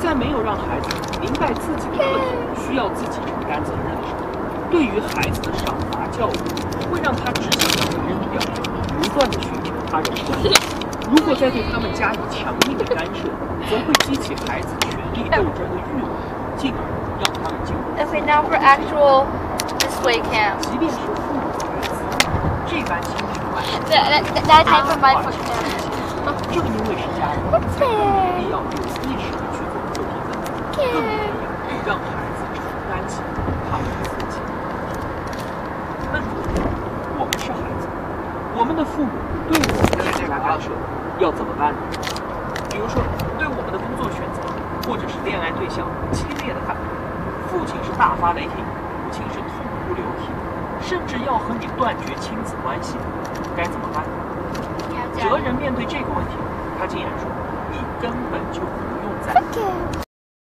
在没有让孩子明白自己的课题需要自己承担责任的时候，对于孩子的赏罚教育会让他只想让别人表扬，不断的寻求他人关注。如果再对他们加以强硬的干涉，则会激起孩子权力斗争的欲望，进而让他们进入。Okay, now for actual display cam. 即便是父母的孩子，这般亲密关系。That, that, that time for my foot 正因为是家人，才更有必要有意识的去做课题分离，更有必要让孩子承担起他们的责任。那如果我们是孩子，我们的父母对我们的加干涉，要怎么办呢？比如说，对我们的工作选择或者是恋爱对象激烈的反对，父亲是大发雷霆，母亲是痛哭流涕，甚至要和你断绝亲子关系，该怎么办？哲人面对这个问题，他竟然说：“你根本就不用在乎。”